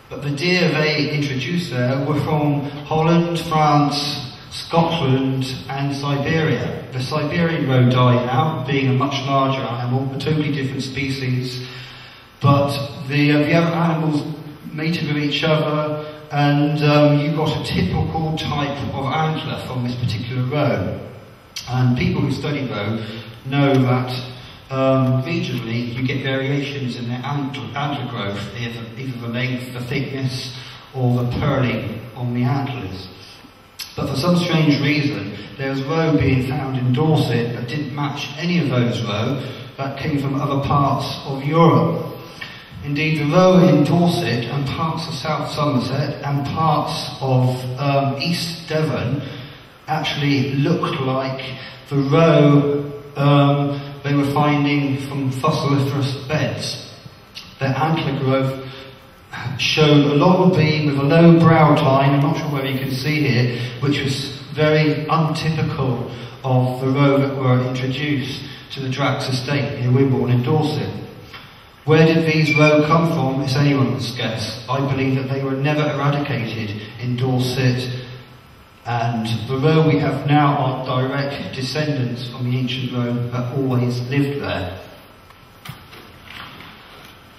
But the deer they introduced there were from Holland, France, Scotland, and Siberia. The Siberian roe died out, being a much larger animal, a totally different species. But the, uh, the other animals mated with each other, and um, you got a typical type of antler from this particular roe. And people who study roe know that um, regionally you get variations in their antler, antler growth, either, either the length, the thickness, or the pearling on the antlers. But for some strange reason, there was roe being found in Dorset that didn't match any of those roe that came from other parts of Europe. Indeed, the roe in Dorset and parts of South Somerset and parts of um, East Devon actually looked like the roe um, they were finding from fossiliferous beds. Their antler growth showed a long beam with a low brow line, I'm not sure whether you can see here, which was very untypical of the roe that were introduced to the Drax estate near Wimborne in Dorset. Where did these roe come from? It's anyone's guess. I believe that they were never eradicated in Dorset, and the roe we have now are direct descendants from the ancient roe that always lived there.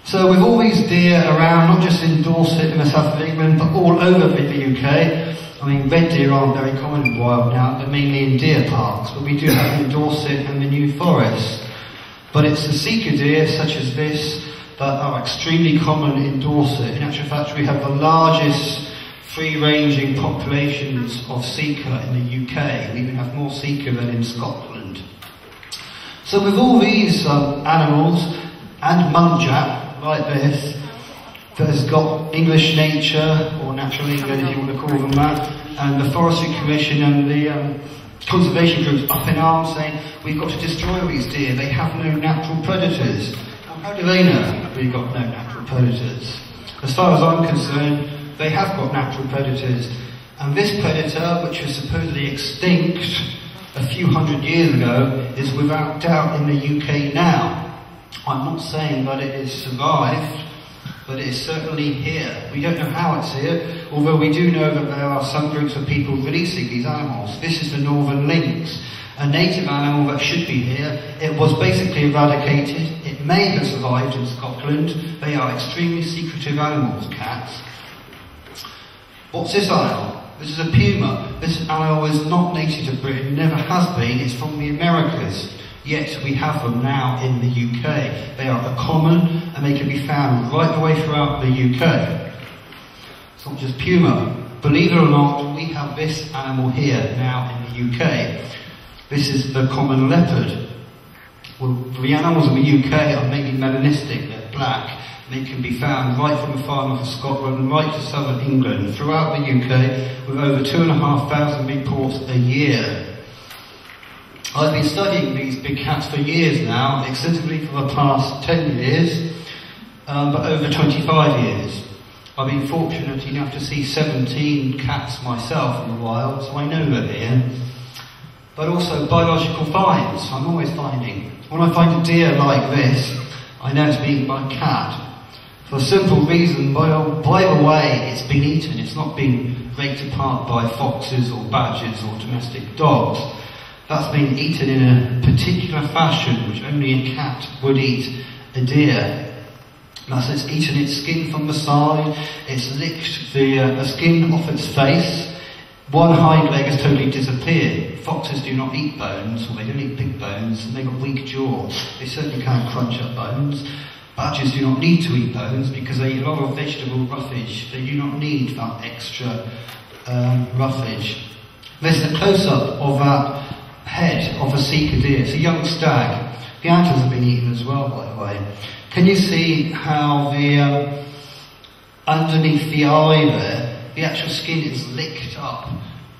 So with all these deer around, not just in Dorset in the south of England, but all over the UK, I mean, red deer aren't very common in wild now, they're mainly in deer parks, but we do have in Dorset and the New Forest. But it's the sika deer, such as this, that are extremely common in Dorset. In actual fact, we have the largest free-ranging populations of sika in the UK. We even have more sika than in Scotland. So with all these um, animals, and muntjac, like this, that has got English nature, or natural England if you want to call them that, and the Forestry Commission and the um, conservation groups up in arms saying, we've got to destroy these deer, they have no natural predators. How do they know we've got no natural predators? As far as I'm concerned, they have got natural predators. And this predator, which was supposedly extinct a few hundred years ago, is without doubt in the UK now. I'm not saying that it has survived, but it is certainly here. We don't know how it's here, although we do know that there are some groups of people releasing these animals. This is the northern lynx, a native animal that should be here. It was basically eradicated. It may have survived in Scotland. They are extremely secretive animals, cats. What's this animal? This is a puma. This animal is not native to Britain, never has been. It's from the Americas. Yet we have them now in the UK. They are a common and they can be found right the way throughout the UK. It's not just puma. Believe it or not, we have this animal here now in the UK. This is the common leopard. Well, the animals in the UK are mainly melanistic, they're black. and They can be found right from the far north of Scotland right to southern England, throughout the UK, with over two and a half thousand reports a year. I've been studying these big cats for years now, extensively for the past 10 years, um, but over 25 years. I've been fortunate enough to see 17 cats myself in the wild, so I know they're. But also biological finds, I'm always finding. When I find a deer like this, I know it's been by cat. For a simple reason, by, by the way it's been eaten, it's not been raked apart by foxes or badgers or domestic dogs. That's been eaten in a particular fashion which only a cat would eat a deer. Thus it's eaten its skin from the side, it's licked the, uh, the skin off its face, one hind leg has totally disappeared. Foxes do not eat bones, or they don't eat big bones, and they've got weak jaws. They certainly can't crunch up bones. Badgers do not need to eat bones because they eat a lot of vegetable roughage. They do not need that extra um, roughage. There's a close-up of that head of a Sika deer. It's a young stag. The antlers have been eaten as well, by the way. Can you see how the um, underneath the eye there, the actual skin is licked up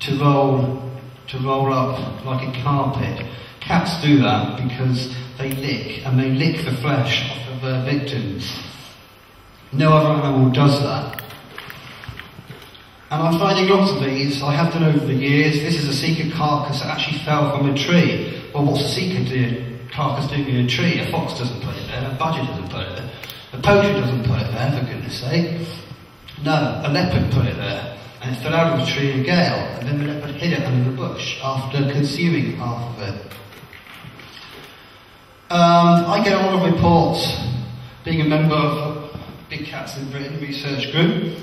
to roll to roll up like a carpet. Cats do that because they lick and they lick the flesh off of their victims. No other animal does that. And I'm finding lots of these, I have done over the years. This is a Sika carcass that actually fell from a tree. Well, what's a Sika deer carcass doing in a tree? A fox doesn't put it there, a badger doesn't put it there, a poacher doesn't put it there, for goodness sake. No, a leopard put it there, and it fell out of a tree in a gale, and then the leopard hid it under the bush after consuming half of it. Um, I get a lot of reports, being a member of Big Cats in Britain research group,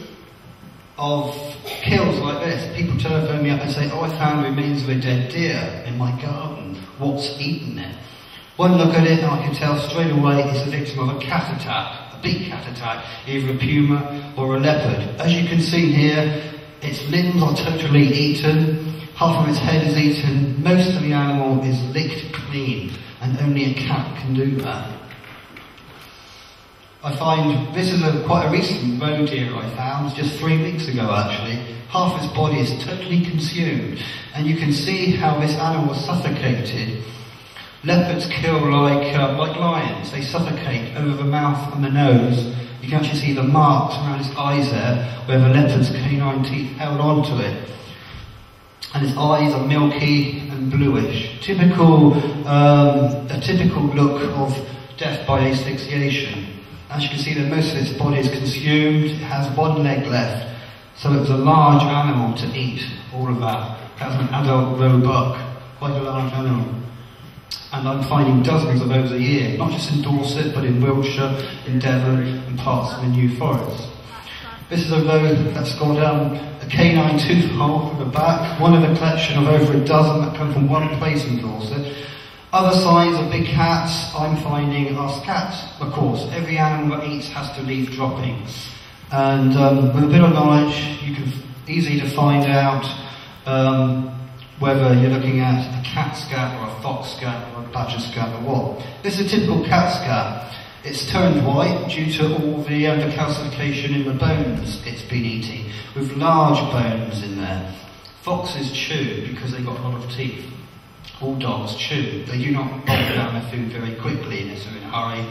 of kills like this. People telephone me up and say, oh, I found remains of a dead deer in my garden. What's eaten it? One look at it and I can tell straight away it's the victim of a cat attack, a big cat attack, either a puma or a leopard. As you can see here, its limbs are totally eaten, half of its head is eaten, most of the animal is licked clean, and only a cat can do that. I find this is a quite a recent roe deer I found just three weeks ago actually. Half its body is totally consumed, and you can see how this animal was suffocated. Leopards kill like uh, like lions; they suffocate over the mouth and the nose. You can actually see the marks around its eyes there, where the leopard's canine teeth held onto it. And its eyes are milky and bluish, typical um, a typical look of death by asphyxiation. As you can see, most of its body is consumed. It has one leg left, so it was a large animal to eat all of that. That's an adult roe buck, quite a large animal. And I'm finding dozens of those a year, not just in Dorset, but in Wiltshire, in Devon, and parts of the New Forest. This is a roe that's got um, a canine tooth hole from the back, one of a collection of over a dozen that come from one place in Dorset. Other signs of big cats I'm finding are scats, of course. Every animal that eats has to leave droppings. And um, with a bit of knowledge, you can easily to find out um, whether you're looking at a cat scat or a fox scat or a badger scat or what. This is a typical cat scat. It's turned white due to all the, uh, the calcification in the bones it's been eating, with large bones in there. Foxes chew because they've got a lot of teeth. All dogs chew. They do not bolt down their food very quickly unless they're in a hurry,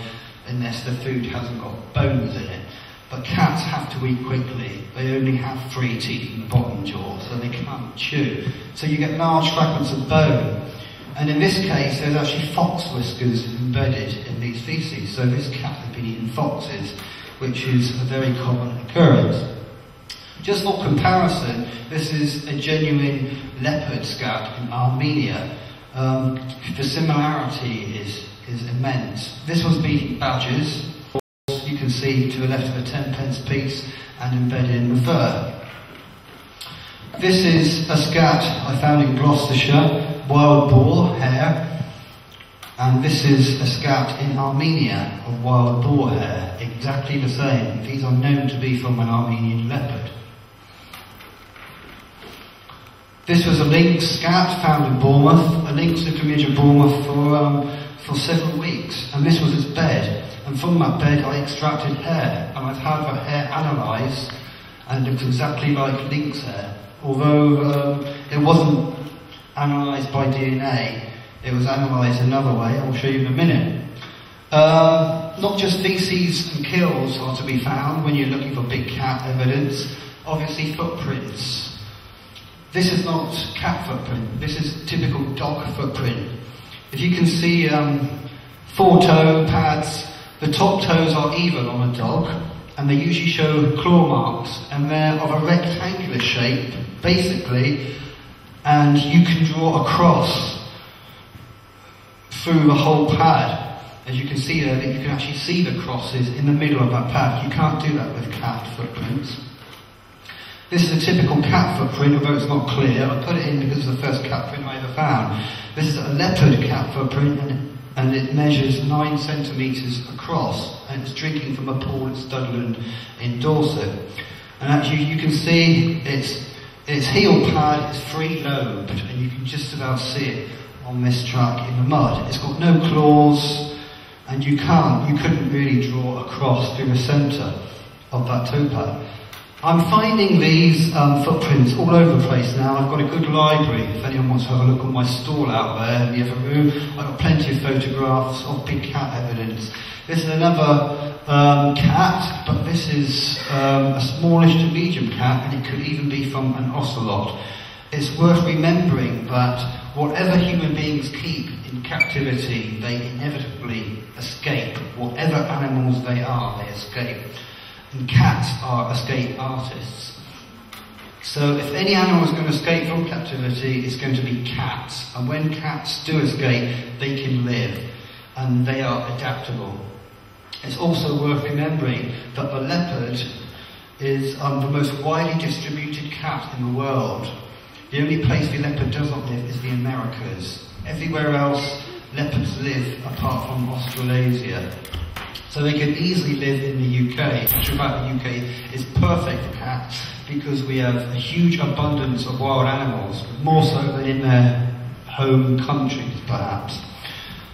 unless the food hasn't got bones in it. But cats have to eat quickly. They only have three teeth in the bottom jaw, so they can't chew. So you get large fragments of bone. And in this case, there's actually fox whiskers embedded in these feces. So this cat had been eating foxes, which is a very common occurrence. Just for comparison, this is a genuine leopard scat in Armenia. Um, the similarity is, is immense. This was beating badgers, you can see to the left of a 10 pence piece and embedded in the fur. This is a scat I found in Gloucestershire, wild boar hair, and this is a scat in Armenia of wild boar hair, exactly the same. These are known to be from an Armenian leopard. This was a lynx scat found in Bournemouth. A lynx lived in Bournemouth for, um, for several weeks, and this was its bed. And from that bed, I extracted hair, and I've had the hair analysed, and it looks exactly like lynx hair. Although um, it wasn't analysed by DNA, it was analysed another way. I'll show you in a minute. Um, not just feces and kills are to be found when you're looking for big cat evidence, obviously footprints. This is not cat footprint, this is typical dog footprint. If you can see um, four toe pads, the top toes are even on a dog, and they usually show claw marks, and they're of a rectangular shape, basically, and you can draw a cross through the whole pad. As you can see there, you can actually see the crosses in the middle of that pad. You can't do that with cat footprints. This is a typical cat footprint, although it's not clear. I put it in because it's the first cat print I ever found. This is a leopard cat footprint, and, and it measures nine centimetres across, and it's drinking from a pool at Studland in Dorset. And actually, you can see its its heel pad is free lobed, and you can just about see it on this track in the mud. It's got no claws, and you can't, you couldn't really draw a cross through the centre of that toe pad. I'm finding these um, footprints all over the place now. I've got a good library. If anyone wants to have a look on my stall out there in the other room, I've got plenty of photographs of big cat evidence. This is another um, cat, but this is um, a smallish to medium cat, and it could even be from an ocelot. It's worth remembering that whatever human beings keep in captivity, they inevitably escape. Whatever animals they are, they escape. And cats are escape artists. So if any animal is going to escape from captivity, it's going to be cats. And when cats do escape, they can live. And they are adaptable. It's also worth remembering that the leopard is um, the most widely distributed cat in the world. The only place the leopard does not live is the Americas. Everywhere else, leopards live apart from Australasia. So they could easily live in the UK. Actually, about the UK is perfect for cats because we have a huge abundance of wild animals, more so than in their home countries, perhaps.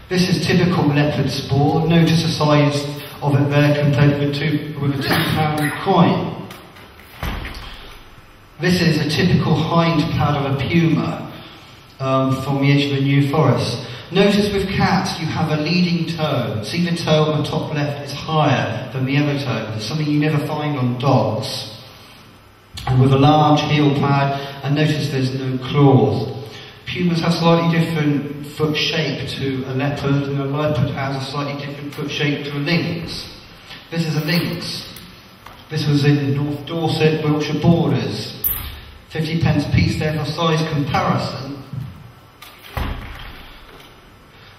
This is typical leopard spoor. Notice the size of it there compared with, two, with a two pound coin. This is a typical hind pad of a puma um, from the edge of the New Forest. Notice with cats you have a leading toe. See the toe on the top left is higher than the other toe. It's something you never find on dogs. And with a large heel pad, and notice there's no claws. Pumas have slightly different foot shape to a leopard, and a leopard has a slightly different foot shape to a lynx. This is a lynx. This was in North Dorset, Wiltshire borders. 50 pence piece there for size comparison.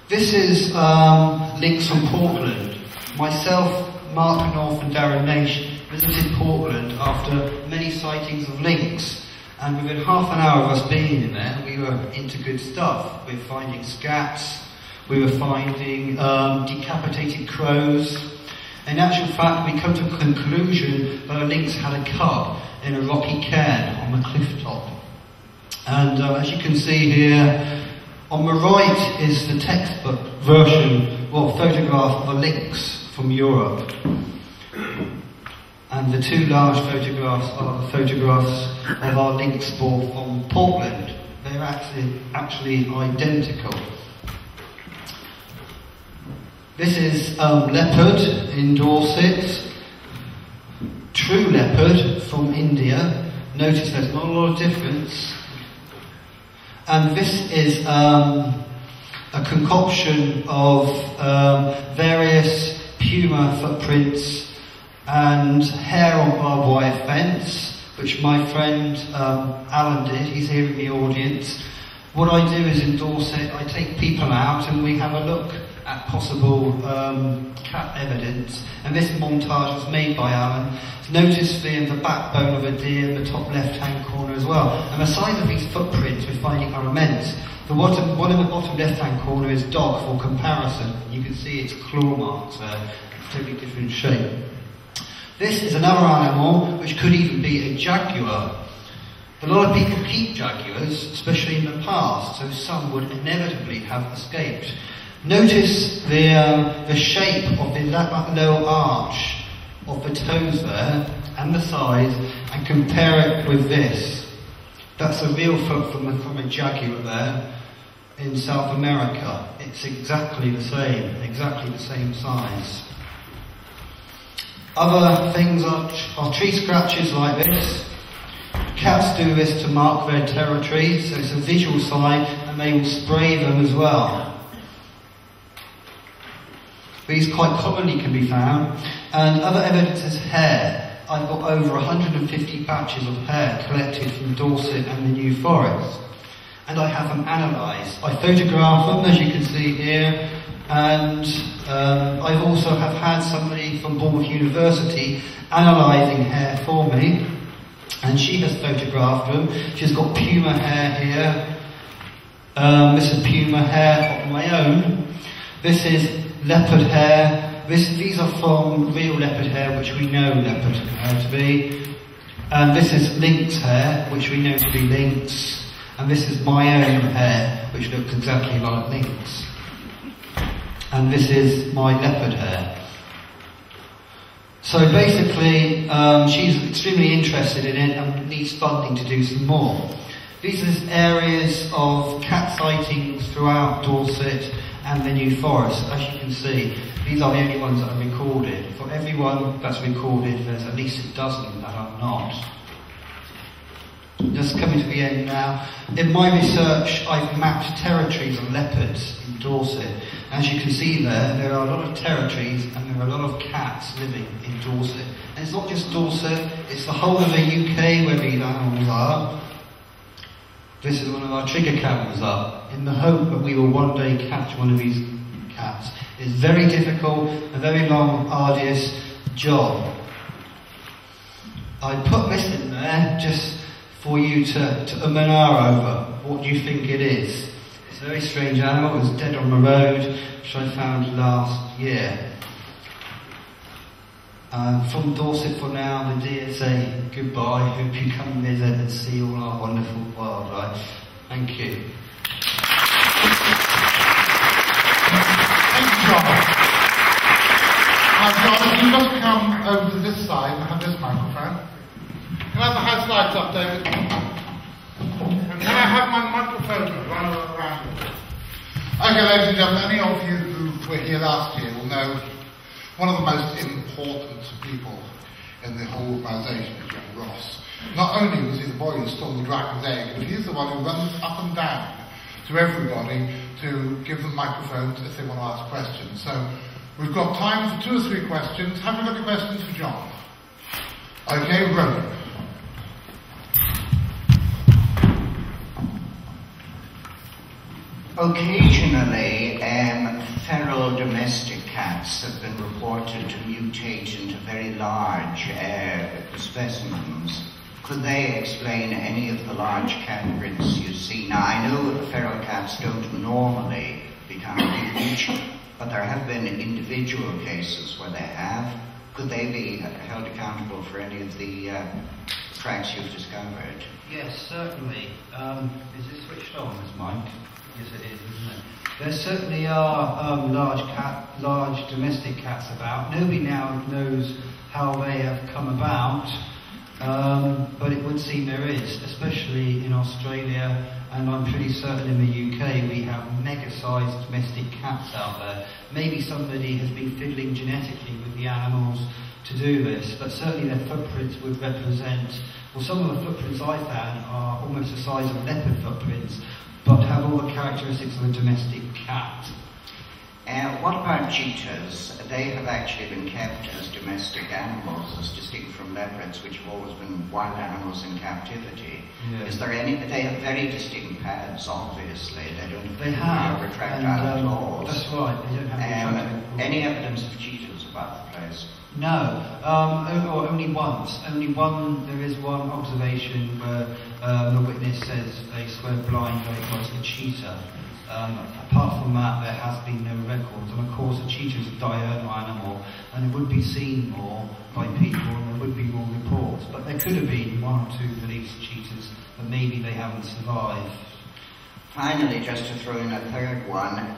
This is um, lynx from Portland. Myself, Mark North and Darren Naish visited Portland after many sightings of lynx. And within half an hour of us being in there, we were into good stuff. We were finding scats, we were finding um, decapitated crows. In actual fact, we come to the conclusion that a lynx had a cub in a rocky cairn on the cliff top. And uh, as you can see here, on the right is the textbook version, well, photograph of a lynx from Europe. And the two large photographs are the photographs of our lynx spoor from Portland. They're actually, actually identical. This is um, leopard in Dorset. True leopard from India. Notice there's not a lot of difference. And this is um, a concoction of um, various puma footprints and hair on barbed wire fence, which my friend um, Alan did. He's here in the audience. What I do is endorse it. I take people out and we have a look at possible um, cat evidence. And this montage was made by Alan. Notice the, the backbone of a deer in the top left-hand corner as well. And the size of these footprints we're finding are immense. The one in the bottom left-hand corner is dog for comparison. You can see its claw marks there, totally different shape. This is another animal which could even be a jaguar. A lot of people keep jaguars, especially in the past, so some would inevitably have escaped. Notice the, um, the shape of the lower arch of the toes there and the size and compare it with this. That's a real foot from, a, from a jaguar there. in South America. It's exactly the same, exactly the same size. Other things are, are tree scratches like this. Cats do this to mark their territory, so it's a visual sign and they will spray them as well. These quite commonly can be found, and other evidence is hair. I've got over 150 patches of hair collected from Dorset and the New Forest, and I have them analysed. I photograph them, as you can see here, and um, I also have had somebody from Bournemouth University analysing hair for me, and she has photographed them. She's got puma hair here. Um, this is puma hair of my own. This is leopard hair. This, these are from real leopard hair, which we know leopard hair to be. And this is lynx hair, which we know to be lynx. And this is my own hair, which looks exactly like lynx and this is my leopard hair. So basically, um, she's extremely interested in it and needs funding to do some more. These are areas of cat sightings throughout Dorset and the New Forest. As you can see, these are the only ones that are recorded. For everyone that's recorded, there's at least a dozen that are not. Just coming to the end now. In my research, I've mapped territories of leopards in Dorset. As you can see there, there are a lot of territories and there are a lot of cats living in Dorset. And it's not just Dorset, it's the whole of the UK where these animals are. This is one of our trigger cameras up, in the hope that we will one day catch one of these cats. It's very difficult, a very long, arduous job. I put this in there just for you to, to um ah over. What you think it is? It's a very strange animal. It was dead on the road, which I found last year. Um, from Dorset for now, the say goodbye. Hope you come visit and see all our wonderful wildlife. Thank you. Thank you, John. Now, John, if you just come over to this side and have this microphone. Can I have the house lights up, David? And can I have my microphone run around? Okay, ladies and gentlemen, any of you who were here last year will know one of the most important people in the whole organisation is John Ross. Not only was he the boy who stole the dragon's egg, but he's the one who runs up and down to everybody to give them microphones if they want to ask questions. So we've got time for two or three questions. Have we got any questions for John? Okay, Ronan. Occasionally, um, feral domestic cats have been reported to mutate into very large specimens. Could they explain any of the large cat prints you see? Now, I know that feral cats don't normally become huge, but there have been individual cases where they have. Could they be held accountable for any of the uh, tracks you've discovered? Yes, certainly. Um, is this switched on, this mic? It is, isn't it? There certainly are um, large cat, large domestic cats about. Nobody now knows how they have come about, um, but it would seem there is, especially in Australia, and I'm pretty certain in the UK we have mega-sized domestic cats out there. Maybe somebody has been fiddling genetically with the animals to do this, but certainly their footprints would represent, well some of the footprints I found are almost the size of leopard footprints, but have all the characteristics of a domestic cat. Uh, what about cheetahs? They have actually been kept as domestic animals, as distinct from leopards, which have always been wild animals in captivity. Yeah. Is there any? They have very distinct pads, obviously. They don't They have, retractile and, um, claws. That's right, they don't have Um, any evidence of cheetahs about the place? No, um, or only once. Only one, there is one observation where um, the witness says they swear blind that it was a cheetah. Um, apart from that, there has been no records. And of course, a cheetah is a diurnal animal, and it would be seen more by people, and there would be more reports. But there could have been one or two released cheetahs, but maybe they haven't survived. Finally, just to throw in a third one,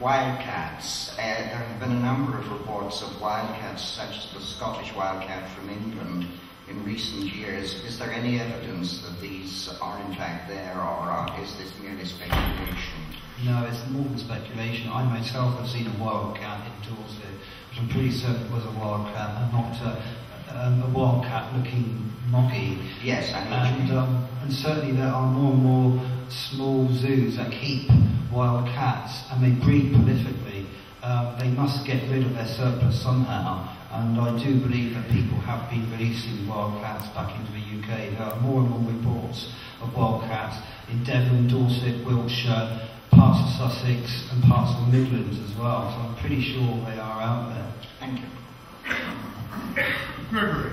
wildcats. Uh, there have been a number of reports of wildcats, such as the Scottish wildcat from England, in recent years. Is there any evidence that these are in fact there, or uh, is this merely speculation? No, it's more than speculation. I myself have seen a wildcat in Dorset, which I'm pretty certain it was a wildcat, and not a, um, a wildcat looking moggy. Yes. And, um, and certainly there are more and more small zoos that keep wild cats and they breed prolifically. Uh, they must get rid of their surplus somehow. And I do believe that people have been releasing wild cats back into the UK. There are more and more reports of wild cats in Devon, Dorset, Wiltshire, parts of Sussex and parts of the Midlands as well. So I'm pretty sure they are out there. Thank you. Gregory.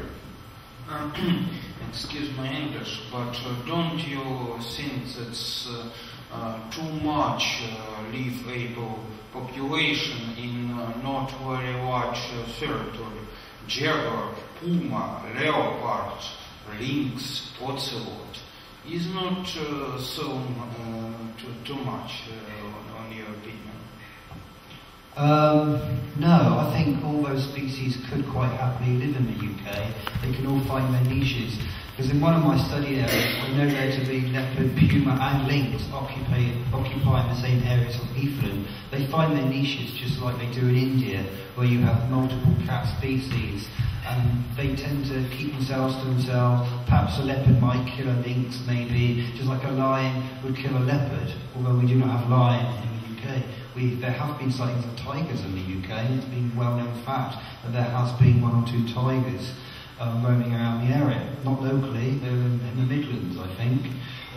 Um, excuse my English, but uh, don't you think that's uh, uh, too much uh, live-able population in uh, not very large uh, territory? Jaguar, puma, leopard, lynx, ocelot is not uh, so uh, too, too much uh, on, on your opinion. Um, no, I think all those species could quite happily live in the UK. They can all find their niches. Because in one of my study areas, I know there to be leopard, puma and lynx occupy, occupying the same areas of Heathland. They find their niches just like they do in India, where you have multiple cat species. And they tend to keep themselves to themselves. Perhaps a leopard might kill a lynx, maybe, just like a lion would kill a leopard, although we do not have lions in the UK. We, there have been sightings of tigers in the UK, it's been well-known fact that there has been one or two tigers um, roaming around the area. Not locally, they're in, in the Midlands, I think,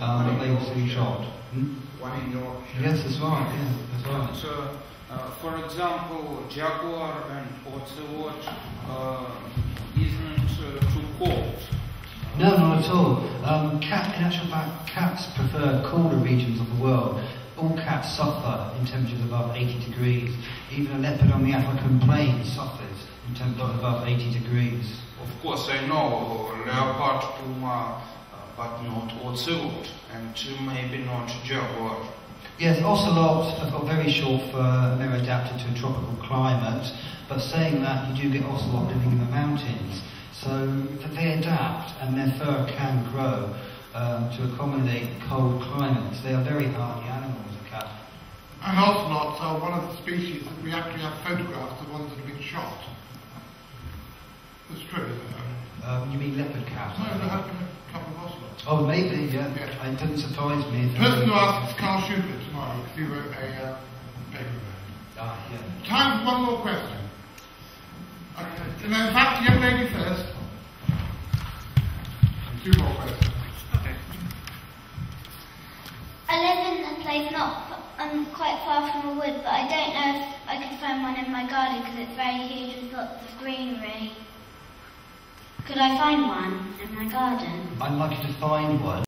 um, but they were soon shot. Hmm? One in Yorkshire. Yes, that's right, yeah, that's right. Uh, uh, for example, jaguar and ocelot uh, isn't uh, too cold. No, not at all. Um, cat, in actual fact, cats prefer colder regions of the world. All cats suffer in temperatures above 80 degrees. Even a leopard on the African plains suffers in temperatures above 80 degrees. Of course, I know leopard, puma, uh, but not ocelot, and maybe not jaguar. Yes, ocelots have got very short fur they're adapted to a tropical climate. But saying that, you do get ocelot living in the mountains. So th- they adapt and their fur can grow um, to accommodate cold climates. They are very hardy animals, a cat. And ocelots are one of the species that we actually have photographs of ones that have been shot. That's true, isn't it? Um, you mean leopard cats? No, there have been a couple of ocelots. Oh, maybe, yeah. Yeah. It doesn't surprise me. The person who asked is Karl Shuker tomorrow, because he wrote a uh, paper about. Ah, yeah. Time for one more question. Okay. And then back to young lady first. Two more questions. I live in a place not um, quite far from a wood, but I don't know if I could find one in my garden because it's very huge with lots of greenery. Could I find one in my garden? I'd like you to find one